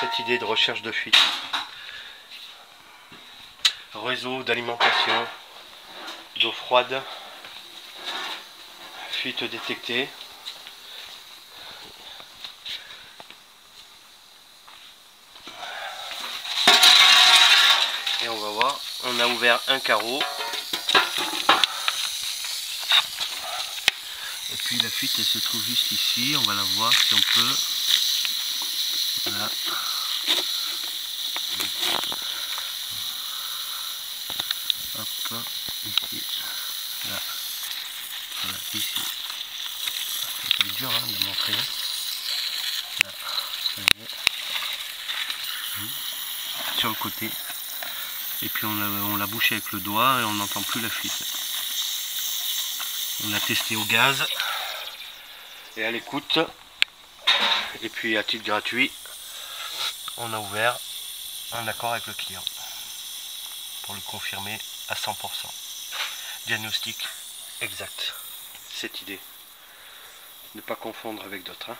cette idée de recherche de fuite. Réseau d'alimentation d'eau froide, fuite détectée. Et on va voir, on a ouvert un carreau. Et puis la fuite elle se trouve juste ici, on va la voir si on peut. Voilà. Hop, ici, là, voilà, ici. C'est dur hein, de montrer. Là. Mmh. Sur le côté. Et puis on l'a bouché avec le doigt et on n'entend plus la fuite. On a testé au gaz et à l'écoute. Et puis à titre gratuit, on a ouvert un accord avec le client pour le confirmer à 100%. Diagnostic exact. Cette idée. Ne pas confondre avec d'autres. Hein.